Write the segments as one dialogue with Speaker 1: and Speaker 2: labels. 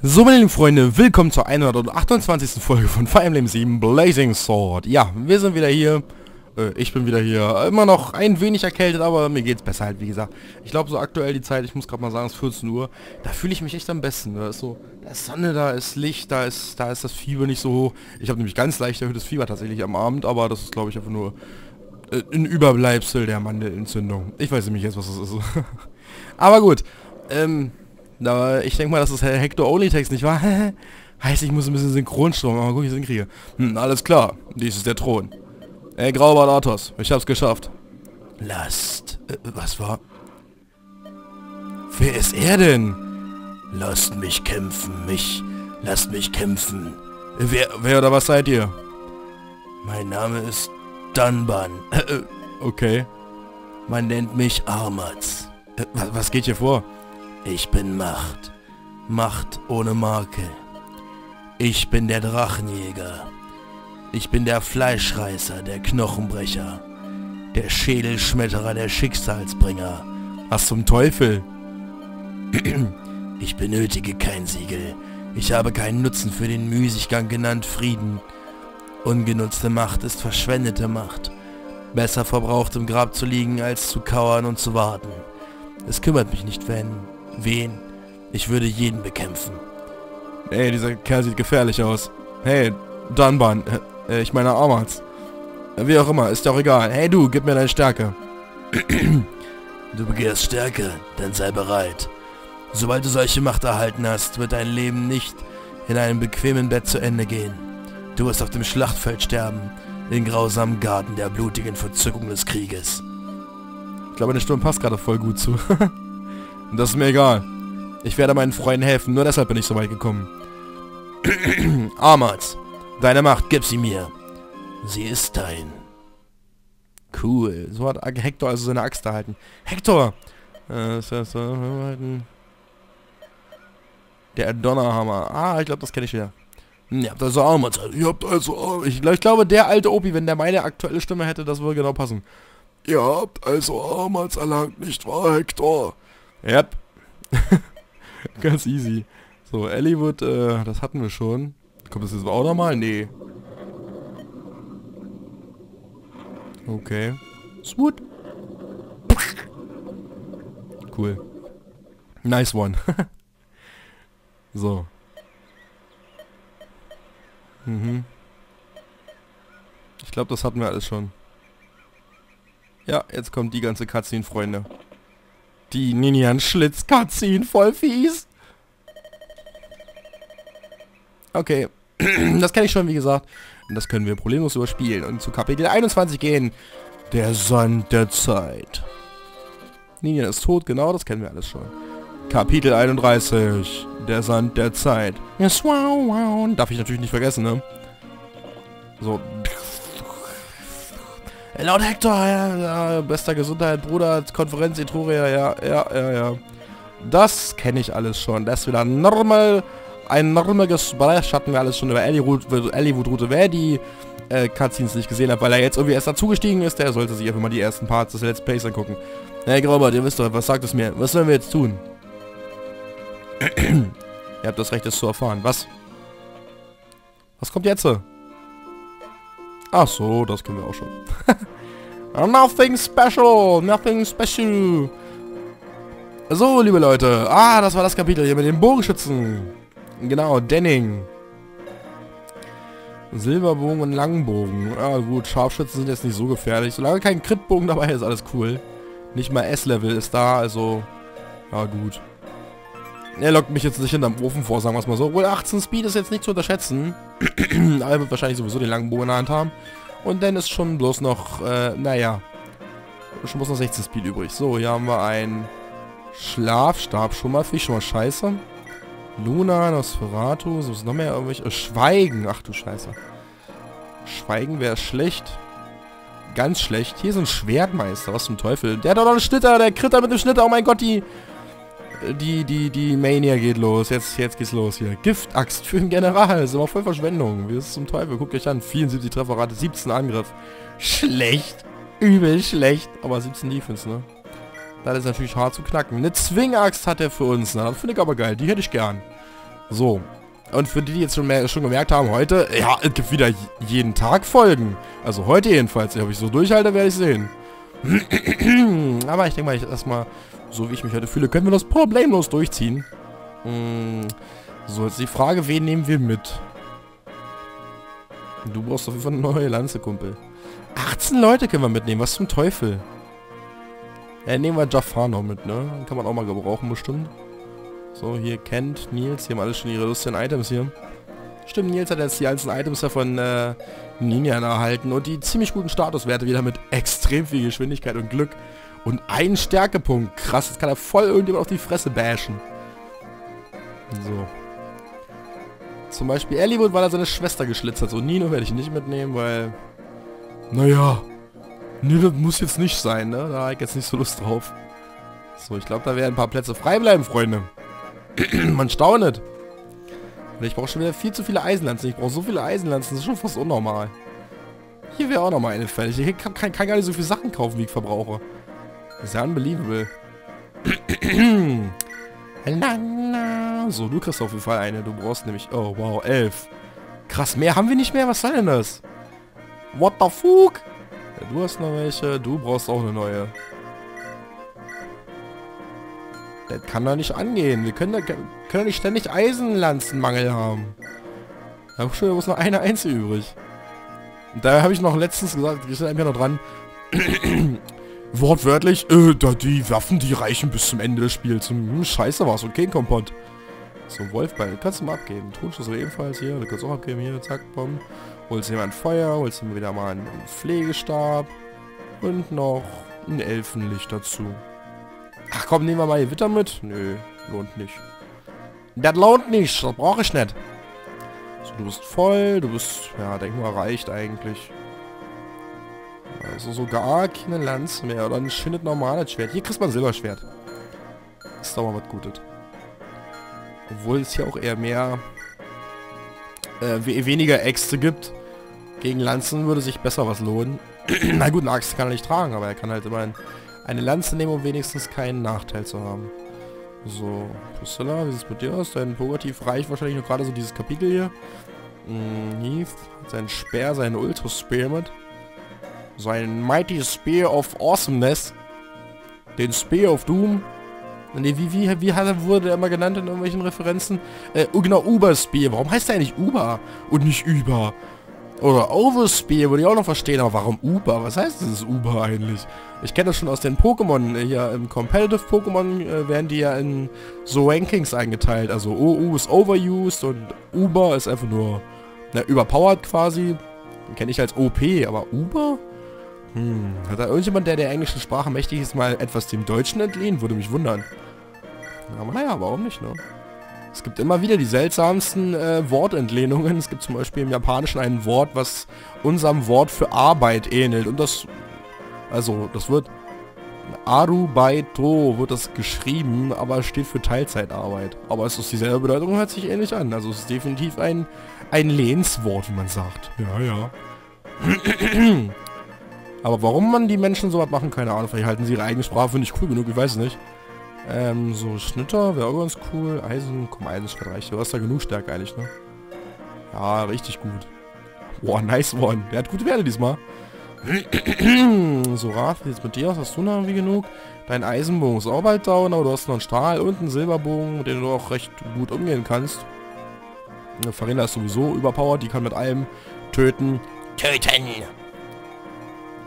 Speaker 1: So meine lieben Freunde, willkommen zur 128. Folge von Fire Emblem 7 Blazing Sword. Ja, wir sind wieder hier. Äh, ich bin wieder hier. Immer noch ein wenig erkältet, aber mir geht's besser halt, wie gesagt. Ich glaube so aktuell die Zeit, ich muss gerade mal sagen, es ist 14 Uhr. Da fühle ich mich echt am besten. Da ist so, da ist Sonne, da ist Licht, da ist, da ist das Fieber nicht so hoch. Ich habe nämlich ganz leicht erhöhtes Fieber tatsächlich am Abend, aber das ist glaube ich einfach nur äh, ein Überbleibsel der Mandelentzündung. Ich weiß nämlich jetzt, was das ist. aber gut. Ähm, aber ich denke mal, das ist Hector Only Text, nicht wahr? heißt, ich muss ein bisschen Synchronstrom, mal gucken, wie ich es hinkriege. Hm, alles klar. Dies ist der Thron. Ey, Graubart Athos, ich hab's geschafft. Last. Äh, was war? Wer ist er denn? Lasst mich kämpfen, mich. Lasst mich kämpfen. Wer, wer oder was seid ihr? Mein Name ist Dunban. Okay. Man nennt mich Armatz. Äh, was, was geht hier vor? Ich bin Macht. Macht ohne Makel. Ich bin der Drachenjäger. Ich bin der Fleischreißer, der Knochenbrecher. Der Schädelschmetterer, der Schicksalsbringer. Was zum Teufel? Ich benötige kein Siegel. Ich habe keinen Nutzen für den Müßiggang genannt Frieden. Ungenutzte Macht ist verschwendete Macht. Besser verbraucht im Grab zu liegen, als zu kauern und zu warten. Es kümmert mich nicht, wenn Wen? Ich würde jeden bekämpfen. Ey, dieser Kerl sieht gefährlich aus. Hey, Dunban. Äh, ich meine Armats. Wie auch immer, ist doch egal. Hey du, gib mir deine Stärke. du begehrst Stärke, dann sei bereit. Sobald du solche Macht erhalten hast, wird dein Leben nicht in einem bequemen Bett zu Ende gehen. Du wirst auf dem Schlachtfeld sterben, in grausamen Garten der blutigen Verzückung des Krieges. Ich glaube, der Sturm passt gerade voll gut zu. Und das ist mir egal. Ich werde meinen Freunden helfen, nur deshalb bin ich so weit gekommen. Amaz, deine Macht, gib sie mir. Sie ist dein. Cool. So hat Hector also seine Axt erhalten. Hector! Äh, der Donnerhammer. Ah, ich glaube, das kenne ich wieder. Hm, ihr habt also Armats. Ihr habt also ich, ich glaube, der alte Opi, wenn der meine aktuelle Stimme hätte, das würde genau passen. Ihr habt also Armats erlangt, nicht wahr, Hector? Yep. Ganz easy. So, Elliewood, äh, das hatten wir schon. Kommt das jetzt auch nochmal? Nee. Okay. Swoot. Cool. Nice one. so. Mhm. Ich glaube, das hatten wir alles schon. Ja, jetzt kommt die ganze Cutscene, Freunde. Die Ninian Schlitz Cutscene, voll fies. Okay. das kenne ich schon, wie gesagt. Und das können wir problemlos überspielen und zu Kapitel 21 gehen. Der Sand der Zeit. Ninian ist tot, genau, das kennen wir alles schon. Kapitel 31. Der Sand der Zeit. Darf ich natürlich nicht vergessen, ne? So, Laut Hector, ja, ja, bester Gesundheit, Bruder, Konferenz Etruria, ja, ja, ja, ja. Das kenne ich alles schon. Das ist wieder normal, ein normales Gespräch hatten wir alles schon über Elliewood-Route. Wer die äh, Cutscenes nicht gesehen hat, weil er jetzt irgendwie erst dazugestiegen ist, der sollte sich einfach mal die ersten Parts des Let's Plays angucken. Hey Graubert, ihr wisst doch, was sagt es mir? Was sollen wir jetzt tun? ihr habt das Recht, es zu erfahren. Was? Was kommt jetzt? Ach so, das können wir auch schon. nothing special, nothing special. So, liebe Leute. Ah, das war das Kapitel hier mit den Bogenschützen. Genau, Denning. Silberbogen und Langbogen. Ja gut, Scharfschützen sind jetzt nicht so gefährlich. Solange kein Critbogen dabei ist, alles cool. Nicht mal S-Level ist da, also... Ja gut. Er lockt mich jetzt nicht hinterm Ofen vor, sagen wir es mal so. Wohl 18 Speed ist jetzt nicht zu unterschätzen. Aber er wird wahrscheinlich sowieso den langen Bogen in der Hand haben. Und dann ist schon bloß noch, äh, naja. Schon bloß noch 16 Speed übrig. So, hier haben wir einen Schlafstab schon mal. Finde ich schon mal scheiße. Luna, Nosferatu, so ist noch mehr irgendwelche... Äh, Schweigen, ach du Scheiße. Schweigen wäre schlecht. Ganz schlecht. Hier ist ein Schwertmeister, was zum Teufel. Der hat doch noch einen Schnitter, der Kritter mit dem Schnitter. Oh mein Gott, die die, die, die Mania geht los. Jetzt, jetzt geht's los hier. Giftaxt für den General. Das ist immer voll Verschwendung. Wie ist es zum Teufel? Guckt euch an. 74 Trefferrate, 17 Angriff. Schlecht. Übel schlecht. Aber 17 Defense, ne? Das ist natürlich hart zu knacken. Eine Zwingaxt hat er für uns. Ne? Das finde ich aber geil. Die hätte ich gern. So. Und für die, die jetzt schon, mehr, schon gemerkt haben, heute, ja, es gibt wieder jeden Tag Folgen. Also heute jedenfalls. Ob ich so durchhalte, werde ich sehen. Aber ich denke mal, ich erstmal, so wie ich mich heute fühle, können wir das problemlos durchziehen. Mm, so, jetzt die Frage, wen nehmen wir mit? Du brauchst auf jeden Fall eine neue Lanze, Kumpel. 18 Leute können wir mitnehmen, was zum Teufel? Ja, nehmen wir Jafar noch mit, ne? Kann man auch mal gebrauchen, bestimmt. So, hier Kent, Nils, die haben alle schon ihre lustigen Items hier. Stimmt, Nils hat jetzt die ganzen Items davon äh, Ninja erhalten und die ziemlich guten Statuswerte wieder mit extrem viel Geschwindigkeit und Glück. Und einen Stärkepunkt. Krass, jetzt kann er voll irgendjemand auf die Fresse bashen. So. Zum Beispiel Ellie weil er seine Schwester geschlitzt hat. So, Nino werde ich nicht mitnehmen, weil... Naja. Nee, das muss jetzt nicht sein, ne? Da habe ich jetzt nicht so Lust drauf. So, ich glaube, da werden ein paar Plätze frei bleiben, Freunde. Man staunet. Und ich brauche schon wieder viel zu viele Eisenlanzen. Ich brauche so viele Eisenlanzen. Das ist schon fast unnormal. Hier wäre auch nochmal eine fällig. Ich kann, kann, kann, gar nicht so viele Sachen kaufen, wie ich verbrauche. Das ist ja unbelievable. so, du kriegst auf jeden Fall eine. Du brauchst nämlich... Oh, wow, elf. Krass, mehr haben wir nicht mehr? Was soll denn das? What the fuck? Ja, du hast noch welche. Du brauchst auch eine neue. Das kann doch nicht angehen. Wir können, da, können nicht ständig Eisenlanzenmangel haben. Da habe ich schon bloß noch eine einzige übrig. Und da habe ich noch letztens gesagt, ich sind einfach noch dran. Wortwörtlich, äh, da die Waffen, die reichen bis zum Ende des Spiels. Hm, scheiße war's, okay, Kompott. So, Wolfbeil, kannst du mal abgeben. Tonschlüssel ebenfalls hier, du kannst auch abgeben, hier, zack, bumm. Holst dir mal ein Feuer, holst dir wieder mal einen Pflegestab. Und noch ein Elfenlicht dazu. Ach komm, nehmen wir mal die Witter mit. Nö, lohnt nicht. Das lohnt nicht, das brauche ich nicht. So, du bist voll, du bist, ja, denk mal, reicht eigentlich. Also so gar keine Lanze mehr. Oder ein schönes normales Schwert. Hier kriegst man ein Silberschwert. Ist doch mal was Gutes. Obwohl es hier auch eher mehr... Äh, weniger Äxte gibt. Gegen Lanzen würde sich besser was lohnen. Na gut, eine Axt kann er nicht tragen, aber er kann halt immerhin eine Lanze nehmen, um wenigstens keinen Nachteil zu haben. So, Priscilla, wie sieht es mit dir aus? Dein Pogativ reicht wahrscheinlich nur gerade so dieses Kapitel hier. Mm, Heath, sein Speer, sein Ultra-Spear mit. Sein Mighty Spear of Awesomeness. Den Spear of Doom. Nee, wie, wie, wie wurde er immer genannt in irgendwelchen Referenzen? Äh, oh, genau, Uber-Spear. Warum heißt er eigentlich Uber und nicht Über? Oder Overspear würde ich auch noch verstehen, aber warum Uber? Was heißt dieses Uber eigentlich? Ich kenne das schon aus den Pokémon, äh, hier im Competitive Pokémon äh, werden die ja in so Rankings eingeteilt. Also OU ist overused und Uber ist einfach nur na, überpowered quasi. Den kenne ich als OP, aber Uber? Hm, hat da irgendjemand, der der englischen Sprache mächtig ist, mal etwas dem Deutschen entlehnt? Würde mich wundern. Aber naja, warum nicht, ne? Es gibt immer wieder die seltsamsten äh, Wortentlehnungen. Es gibt zum Beispiel im Japanischen ein Wort, was unserem Wort für Arbeit ähnelt. Und das, also, das wird Arubaito wird das geschrieben, aber steht für Teilzeitarbeit. Aber es ist dieselbe Bedeutung, hört sich ähnlich an. Also es ist definitiv ein, ein Lehnswort, wie man sagt. Ja, ja. aber warum man die Menschen so was machen, keine Ahnung. Vielleicht halten sie ihre eigene Sprache für nicht cool genug, ich weiß es nicht. Ähm, so Schnitter wäre auch ganz cool. Eisen, komm, Eisenschwert reicht. Du hast da genug Stärke eigentlich, ne? Ja, richtig gut. Boah, nice one. Der hat gute Werte diesmal. so, Raf, jetzt mit dir aus? Hast du noch irgendwie genug? Dein Eisenbogen ist auch bald down, aber du hast noch einen Stahl und einen Silberbogen, mit dem du auch recht gut umgehen kannst. Eine Farina ist sowieso überpowered, die kann mit allem töten. Töten!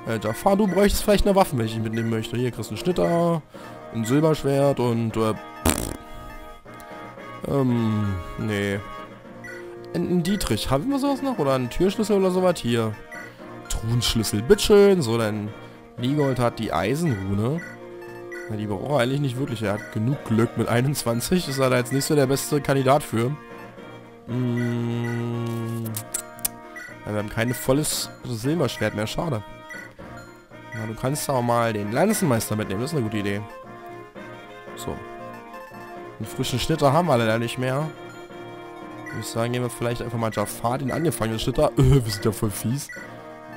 Speaker 1: Äh, Jafar, du bräuchtest vielleicht eine Waffe, wenn ich mitnehmen möchte. Hier kriegst du einen Schnitter, ein Silberschwert und äh, ähm, nee. Ein, Dietrich, haben wir sowas noch? Oder ein Türschlüssel oder sowas? Hier. Truhenschlüssel, bitteschön. So, dann Liegold hat die Eisenrune. Ja, die braucht er eigentlich nicht wirklich. Er hat genug Glück mit 21. Ist er da jetzt nicht so der beste Kandidat für. Mmh. Ja, wir haben kein volles Silberschwert mehr. Schade. Ja, du kannst auch mal den Lanzenmeister mitnehmen. Das ist eine gute Idee. So. Einen frischen Schnitter haben wir leider nicht mehr. Ich sagen, gehen wir vielleicht einfach mal Jafar, den angefangenen Schnitter. Wir sind ja voll fies.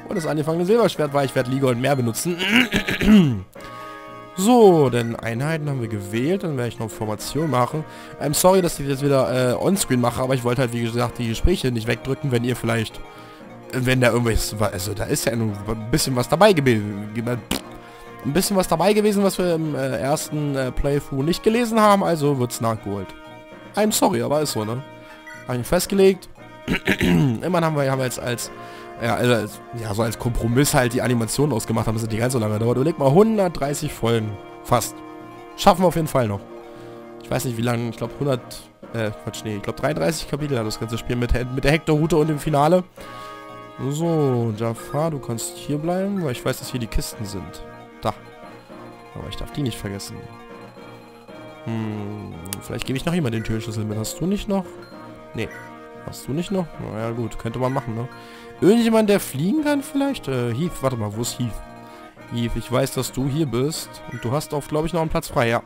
Speaker 1: Und das angefangene Silberschwert war, ich werde Liga und mehr benutzen. So, denn Einheiten haben wir gewählt, dann werde ich noch Formation machen. I'm sorry, dass ich jetzt wieder äh, onscreen mache, aber ich wollte halt, wie gesagt, die Gespräche nicht wegdrücken, wenn ihr vielleicht, wenn da irgendwas war, also da ist ja ein bisschen was dabei gewesen, ein bisschen was dabei gewesen, was wir im äh, ersten äh, Playthrough nicht gelesen haben, also wird's nachgeholt. I'm sorry, aber ist so, ne? Habe ich festgelegt. Immerhin haben wir, haben wir jetzt als ja, also, ja, so als Kompromiss halt die Animation ausgemacht haben, es nicht ganz so lange dauert. Überleg mal, 130 Folgen. Fast. Schaffen wir auf jeden Fall noch. Ich weiß nicht, wie lange, ich glaube 100, äh, Quatsch, nee, ich glaube 33 Kapitel hat das ganze Spiel mit, mit der Hector-Route und dem Finale. So, Jafar, du kannst hier bleiben, weil ich weiß, dass hier die Kisten sind. Da. Aber ich darf die nicht vergessen. Hm, vielleicht gebe ich noch jemand den Türschlüssel mit. Hast du nicht noch? Nee. Hast du nicht noch? Naja, gut, könnte man machen, ne? Irgendjemand, der fliegen kann vielleicht? Äh, Heath, warte mal, wo ist Heath? Heath, ich weiß, dass du hier bist. Und du hast auch, glaube ich, noch einen Platz frei, ja.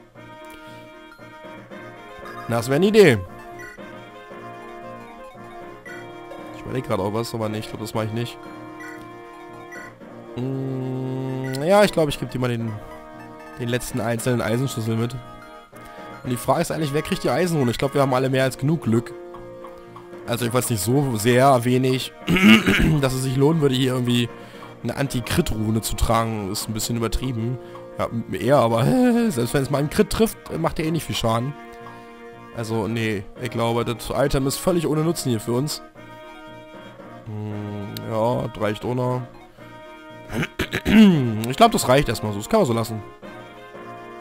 Speaker 1: Das wäre eine Idee. Überlege gerade auch was, aber nicht. Ich glaube, das mache ich nicht. Mm, ja, ich glaube, ich gebe dir mal den, den letzten einzelnen Eisenschlüssel mit. Und die Frage ist eigentlich, wer kriegt die Eisenrune? Ich glaube, wir haben alle mehr als genug Glück. Also ich weiß nicht so sehr wenig, dass es sich lohnen würde, hier irgendwie eine Anti-Crit-Rune zu tragen. Ist ein bisschen übertrieben. Ja, eher, aber selbst wenn es mal einen Crit trifft, macht er eh nicht viel Schaden. Also, nee, ich glaube, das Item ist völlig ohne Nutzen hier für uns. Hm, ja, reicht ohne. Ich glaube, das reicht erstmal so. Das kann man so lassen.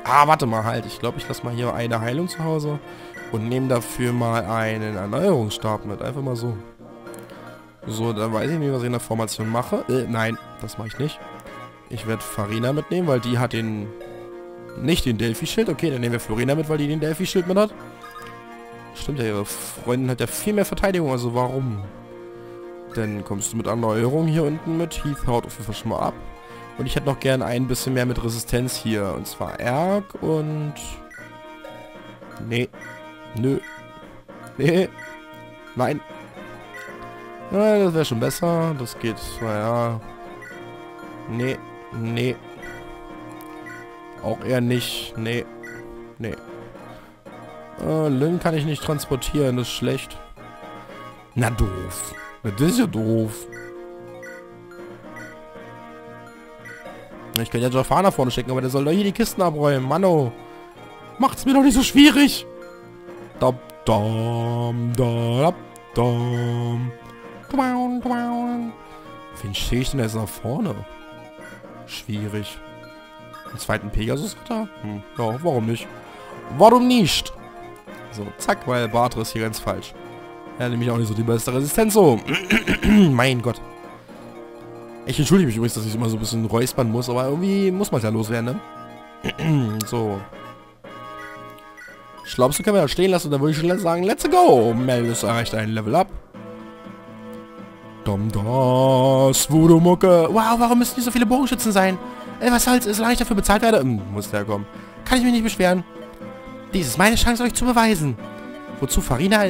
Speaker 1: Ah, warte mal halt. Ich glaube, ich lasse mal hier eine Heilung zu Hause. Und nehme dafür mal einen Erneuerungsstab mit. Einfach mal so. So, dann weiß ich nicht, was ich in der Formation mache. Äh, nein, das mache ich nicht. Ich werde Farina mitnehmen, weil die hat den... Nicht den Delphi-Schild. Okay, dann nehmen wir Florina mit, weil die den Delphi-Schild mit hat. Stimmt ja, ihre Freundin hat ja viel mehr Verteidigung, also warum? Dann kommst du mit Erneuerung hier unten mit. Heath haut auf jeden Fall schon mal ab. Und ich hätte noch gern ein bisschen mehr mit Resistenz hier. Und zwar Erg und... Nee. Nö. Nee. Nein. Ja, das wäre schon besser. Das geht, naja. Nee. Nee. Auch eher nicht. Nee. Nee. Äh, Lynn kann ich nicht transportieren. Das ist schlecht. Na doof. Das ist ja doof. Ich kann ja Jafar nach vorne schicken, aber der soll doch hier die Kisten abräumen. Manno. Macht's mir doch nicht so schwierig. Dam, dam, dam, dam. Wen schicke ich denn jetzt nach vorne? Schwierig. Den zweiten Pegasus da? Hm, ja, warum nicht? Warum nicht? So, zack, weil Bartre ist hier ganz falsch. Hat nämlich auch nicht so die beste Resistenz so. mein Gott. Ich entschuldige mich übrigens, dass ich immer so ein bisschen räuspern muss, aber irgendwie muss man es ja loswerden, ne? so. Ich glaube, so können wir das stehen lassen und dann würde ich schon sagen, let's go! Meldus erreicht ein Level Up. Dom das, Voodoo Mucke. Wow, warum müssen hier so viele Bogenschützen sein? Ey, was soll's, solange ich dafür bezahlt werde? Hm, muss der kommen. Kann ich mich nicht beschweren. Dies ist meine Chance, euch zu beweisen. Wozu Farina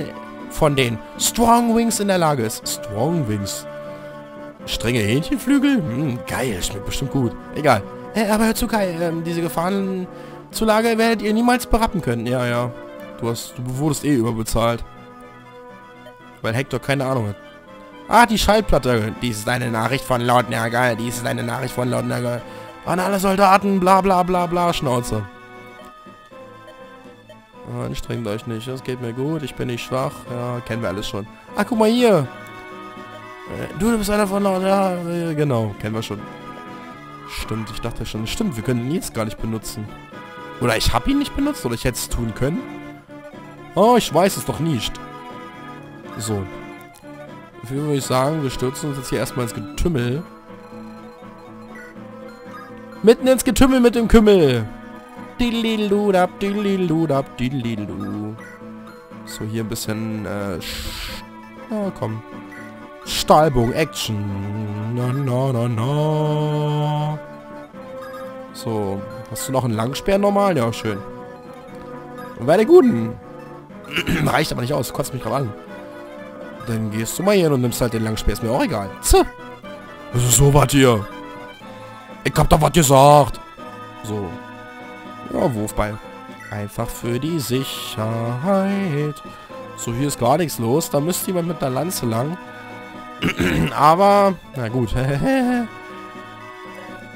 Speaker 1: von den Strong Wings in der Lage ist. Strong Wings. Strenge Hähnchenflügel? Hm, geil, schmeckt bestimmt gut. Egal. Äh, aber hör zu, Kai, ähm, diese Gefahrenzulage werdet ihr niemals berappen können. Ja, ja. Du hast, du wurdest eh überbezahlt. Weil Hector keine Ahnung hat. Ah, die Schallplatte. Dies ist eine Nachricht von Lautnerger. Dies ist eine Nachricht von Lautnerger. An alle Soldaten, bla bla bla bla, Schnauze. Oh, anstrengt euch nicht, das geht mir gut, ich bin nicht schwach. Ja, kennen wir alles schon. Ah, guck mal hier. Äh, du, du bist einer von. Ja, äh, genau, kennen wir schon. Stimmt, ich dachte schon. Stimmt, wir können ihn jetzt gar nicht benutzen. Oder ich habe ihn nicht benutzt, oder ich hätte es tun können. Oh, ich weiß es doch nicht. So. Dafür würde ich sagen, wir stürzen uns jetzt hier erstmal ins Getümmel. Mitten ins Getümmel mit dem Kümmel. So, hier ein bisschen, äh, na komm. Stahlbogen, Action. Na, na, na, na. So, hast du noch einen Langspeer normal? Ja, schön. Bei der Guten. Reicht aber nicht aus, kotzt mich gerade an. Dann gehst du mal hier und nimmst halt den Langspeer, ist mir auch egal. Zuh. Was ist so was hier? Ich hab da was gesagt. So. Ja, Wurfball. Einfach für die Sicherheit. So, hier ist gar nichts los. Da müsste jemand mit einer Lanze lang. Aber, na gut.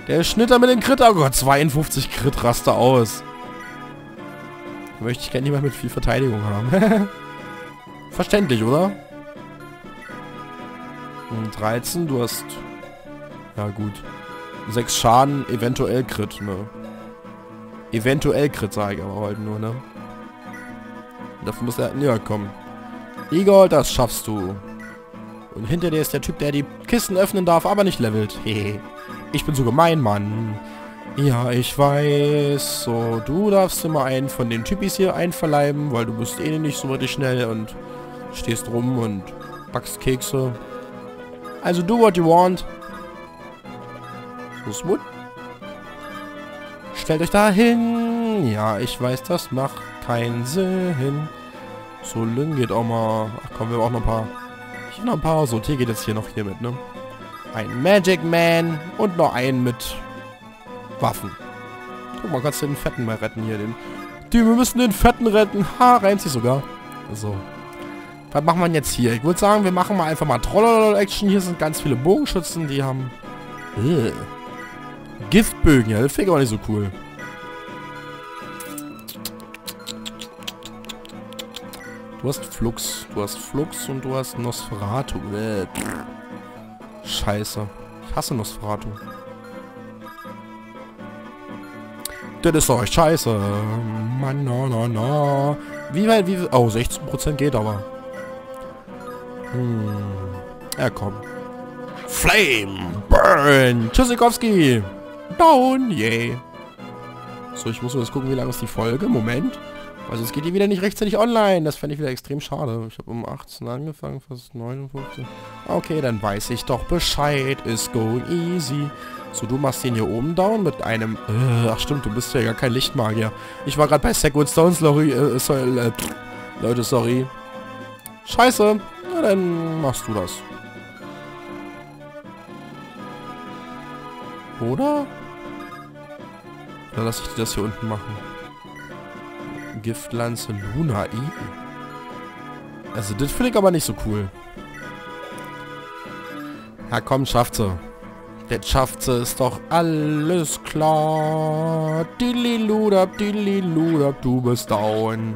Speaker 1: Der Schnitter mit dem Crit. Oh Gott, 52 Crit raste aus. Möchte ich gerne jemand mit viel Verteidigung haben. Verständlich, oder? 13, du hast... Ja, gut. 6 Schaden, eventuell Crit, ne? Eventuell Crit, sage ich aber heute nur, ne? Dafür muss er näher kommen. Igor, das schaffst du. Und hinter dir ist der Typ, der die Kisten öffnen darf, aber nicht levelt. Hehe. ich bin so gemein, Mann. Ja, ich weiß. So, du darfst immer einen von den Typis hier einverleiben, weil du bist eh nicht so wirklich schnell und stehst rum und backst Kekse. Also do what you want. So smooth. Stellt euch da hin. Ja, ich weiß, das macht keinen Sinn. So, Lynn geht auch mal... Ach komm, wir haben auch noch ein paar... Habe noch ein paar. So, T geht jetzt hier noch hier mit, ne? Ein Magic Man und noch einen mit Waffen. Guck mal, kannst du den Fetten mal retten hier. Den, die, wir müssen den Fetten retten. Ha, reimt sich sogar. So. Was machen wir jetzt hier? Ich würde sagen, wir machen mal einfach mal Trollolol-Action. Hier sind ganz viele Bogenschützen, die haben... Ugh. Giftbögen, ja, das finde ich aber nicht so cool. Du hast Flux, du hast Flux und du hast Nosferatu. Äh, Scheiße. Ich hasse Nosferatu. Das ist doch echt scheiße. Mann, no, no, no. Wie weit, wie... Oh, 16% geht aber. Hm. Ja, komm. Flame! Burn! Tschüssikowski! Down! Yay! So, ich muss jetzt gucken, wie lange ist die Folge. Moment. Also es geht hier wieder nicht rechtzeitig online. Das fände ich wieder extrem schade. Ich habe um 18 angefangen, fast 59. Okay, dann weiß ich doch Bescheid. Ist going easy. So, du machst den hier oben down mit einem... Äh, ach stimmt, du bist ja gar kein Lichtmagier. Ich war gerade bei Second Stones, sorry, äh, sorry, äh, Leute, sorry. Scheiße. Na, dann machst du das. Oder? Oder lass ich dir das hier unten machen? Giftlanze Luna I. Also das finde ich aber nicht so cool. Ja komm, schafft sie. Das schafft sie, ist doch alles klar. Dilliludab, dilliludab, du bist down.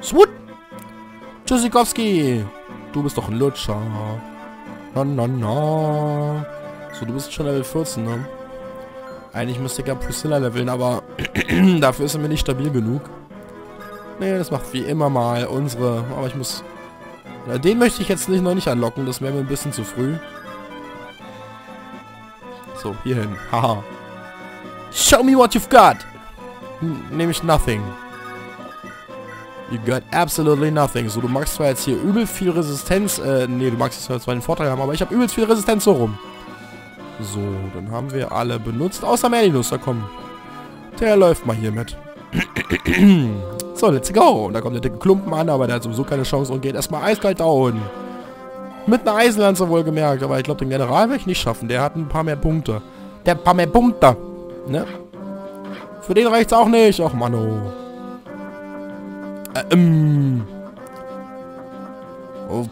Speaker 1: Swoot! Tschüssikowski! Du bist doch ein Lutscher. Na, na, na. So, du bist schon Level 14, ne? Eigentlich müsste ich ja Priscilla leveln, aber dafür ist er mir nicht stabil genug. Nee, das macht wie immer mal unsere... Aber ich muss... Na, den möchte ich jetzt nicht, noch nicht anlocken. Das wäre mir ein bisschen zu früh. So, hierhin. Haha. Show me what you've got! N nämlich nothing. You got absolutely nothing. So, du magst zwar jetzt hier übel viel Resistenz, äh, nee, du magst zwar den Vorteil haben, aber ich habe übelst viel Resistenz so rum. So, dann haben wir alle benutzt, außer Melinus, da kommen. Der läuft mal hier mit. so, let's go. Und da kommt der dicke Klumpen an, aber der hat sowieso keine Chance und geht erstmal eiskalt down. Mit einer Eisenlanze wohlgemerkt, aber ich glaube, den General werde ich nicht schaffen. Der hat ein paar mehr Punkte. Der hat ein paar mehr Punkte. Ne? Für den reicht's auch nicht. Ach, Mann, äh, ähm. Oh,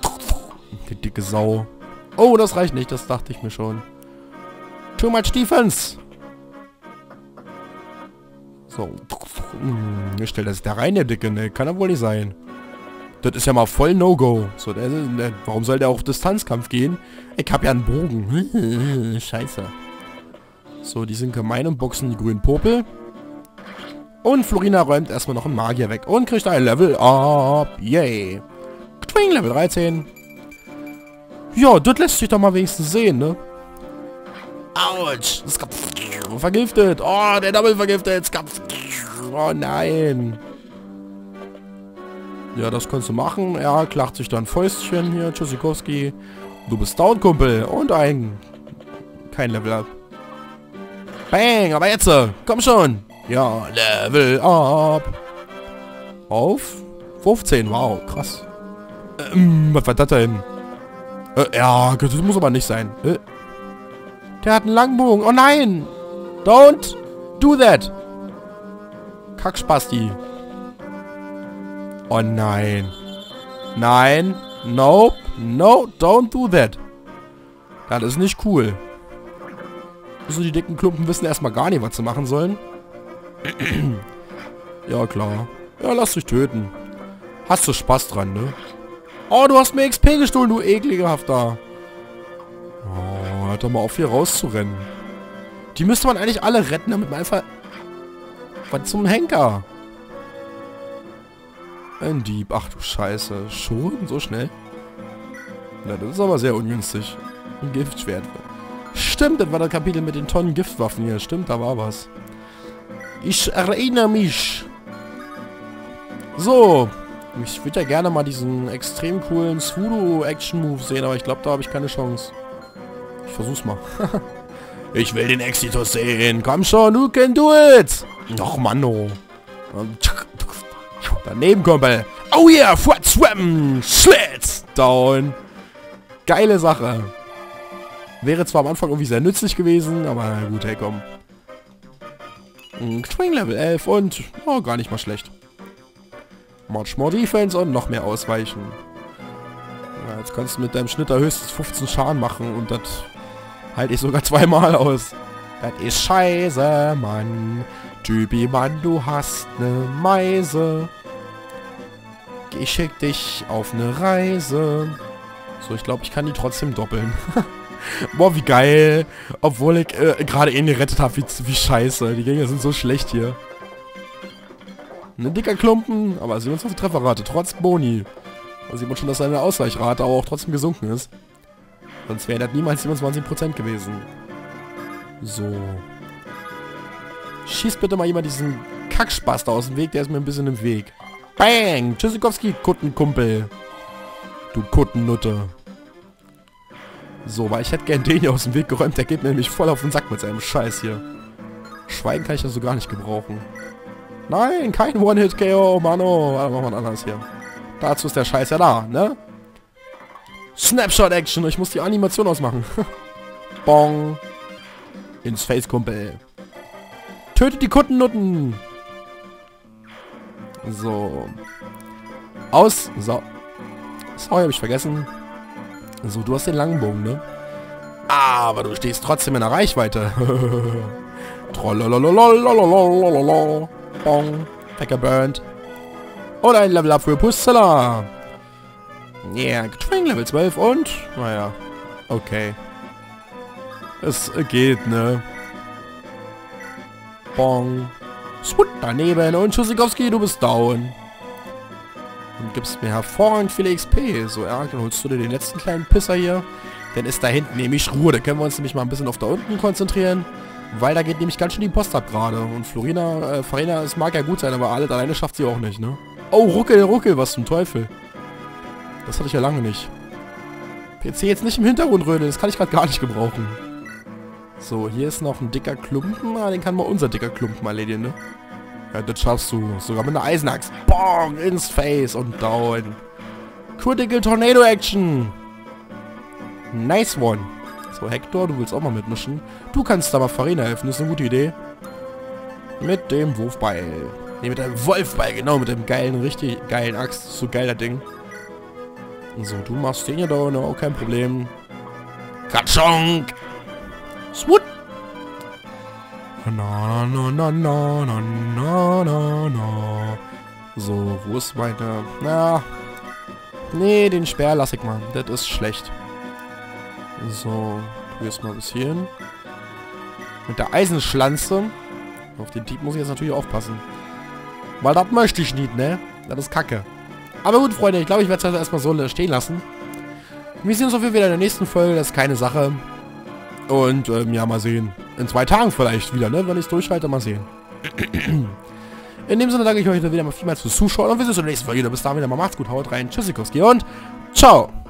Speaker 1: die dicke Sau. Oh, das reicht nicht, das dachte ich mir schon. Too much defense. So. Stellt er sich da rein, der Dicke, ne? Kann er wohl nicht sein. Das ist ja mal voll No-Go. So, der, der, warum soll der auf Distanzkampf gehen? Ich hab ja einen Bogen. Scheiße. So, die sind gemein und boxen die grünen Popel. Und Florina räumt erstmal noch einen Magier weg und kriegt ein Level up. Yay. Twing, Level 13. Ja, das lässt sich doch mal wenigstens sehen, ne? Autsch. Vergiftet. Oh, der Double vergiftet. Oh nein. Ja, das kannst du machen. Er klacht sich dann Fäustchen hier. Tschüssikowski. Du bist down, Kumpel. Und ein... Kein Level up. Bang, aber jetzt. Komm schon. Ja, Level up. Auf 15. Wow, krass. Ähm, was war das denn? Äh, ja, das muss aber nicht sein. Äh, der hat einen Langbogen. Oh nein! Don't do that! Kackspasti. Oh nein. Nein. Nope. No, don't do that. Das ist nicht cool. So die dicken Klumpen wissen erstmal gar nicht, was sie machen sollen. ja, klar. Ja, lass dich töten. Hast du Spaß dran, ne? Oh, du hast mir XP gestohlen, du ekligerhafter. Oh, hört doch mal auf, hier rauszurennen. Die müsste man eigentlich alle retten, damit man einfach... Was zum Henker? Ein Dieb. Ach du Scheiße. Schon? So schnell? Na, das ist aber sehr ungünstig. Ein Giftschwert. Stimmt, das war das Kapitel mit den Tonnen Giftwaffen hier. Stimmt, da war was. Ich erinnere mich. So. Ich würde ja gerne mal diesen extrem coolen Swoodoo-Action-Move sehen, aber ich glaube, da habe ich keine Chance. Ich versuch's mal. ich will den Exitus sehen. Komm schon, du can do it. Doch, Manno. Daneben, Kumpel. Oh yeah, Foot Swim. Schlitz. Down. Geile Sache. Wäre zwar am Anfang irgendwie sehr nützlich gewesen, aber gut, hey, komm. Twing Level 11 und oh, gar nicht mal schlecht. Much more Defense und noch mehr ausweichen. Ja, jetzt kannst du mit deinem Schnitter höchstens 15 Schaden machen und das halte ich sogar zweimal aus. Das ist scheiße, Mann. Typi, Mann, du hast ne Meise. Ich schick dich auf eine Reise. So, ich glaube, ich kann die trotzdem doppeln. Boah, wie geil. Obwohl ich äh, gerade ihn gerettet habe. Wie, wie scheiße. Die Gegner sind so schlecht hier. Ein dicker Klumpen, aber 27 Trefferrate, trotz Boni. Da sieht man schon, dass seine Ausweichrate auch trotzdem gesunken ist. Sonst wäre das niemals 27% gewesen. So. Schieß bitte mal jemand diesen Kackspaß da aus dem Weg, der ist mir ein bisschen im Weg. Bang! Tschüssikowski, Kuttenkumpel. Du Kuttennutte. So, weil ich hätte gern den hier aus dem Weg geräumt. Der geht mir nämlich voll auf den Sack mit seinem Scheiß hier. Schweigen kann ich also gar nicht gebrauchen. Nein, kein One-Hit-KO, Mano. Warte, machen wir anders hier. Dazu ist der Scheiß ja da, ne? Snapshot-Action. Ich muss die Animation ausmachen. Bong. Ins Face, Kumpel. Tötet die Kuttennutten. So. Aus. So. Sorry, habe ich vergessen. So, du hast den langen Bogen, ne? Aber du stehst trotzdem in der Reichweite. Bong. Weggeburnt. Und ein Level Up für Pustela. Yeah, Twing Level 12 und... Naja. Okay. Es geht, ne? Bong. Swut daneben und Tschüssikowski, du bist down und gibst mir hervorragend viele XP. So, ja, dann holst du dir den letzten kleinen Pisser hier. Dann ist da hinten nämlich Ruhe. Da können wir uns nämlich mal ein bisschen auf da unten konzentrieren. Weil da geht nämlich ganz schön die Post ab gerade. Und Florina, äh, Farina, es mag ja gut sein, aber alle alleine schafft sie auch nicht, ne? Oh, Ruckel, Ruckel, was zum Teufel. Das hatte ich ja lange nicht. PC jetzt nicht im Hintergrund rödeln, das kann ich gerade gar nicht gebrauchen. So, hier ist noch ein dicker Klumpen. Ah, den kann mal unser dicker Klumpen erledigen, ne? Ja, das schaffst du. Sogar mit einer Eisenachs. Bong! Ins Face und down. Critical Tornado Action. Nice one. So, Hector, du willst auch mal mitmischen. Du kannst da mal Farina helfen, das ist eine gute Idee. Mit dem Wurfbeil. Ne, mit dem Wolfbeil, genau, mit dem geilen, richtig geilen Axt. So geiler Ding. So, du machst den hier da, auch kein Problem. Katschonk! Swoot! Na, na, na, na, na, na, na, na. So, wo ist meine... Na... Nee, den Speer lasse ich mal. Das ist schlecht. So, tu jetzt mal bis hierhin. Mit der Eisenschlanze. Auf den Dieb muss ich jetzt natürlich aufpassen. Weil das möchte ich nicht, ne? Das ist kacke. Aber gut, Freunde, ich glaube, ich werde es erstmal so stehen lassen. Wir sehen uns auf jeden Fall wieder in der nächsten Folge. Das ist keine Sache. Und, ähm, ja, mal sehen. In zwei Tagen vielleicht wieder, ne? Wenn ich es durchhalte, mal sehen. In dem Sinne danke ich euch wieder mal vielmals fürs Zuschauen und wir sehen uns in der nächsten Folge. Bis dahin wieder mal macht's gut, haut rein, tschüssikowski und ciao!